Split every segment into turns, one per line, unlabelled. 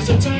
was a time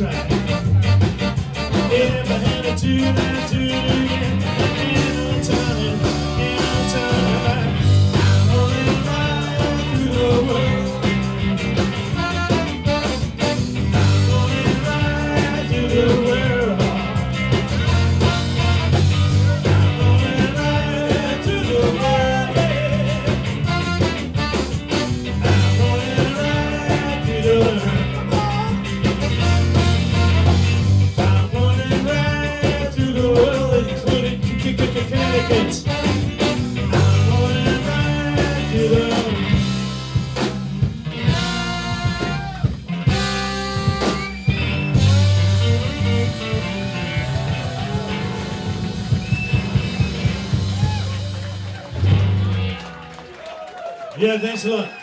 track. If I had a tune, Yeah, thanks a lot.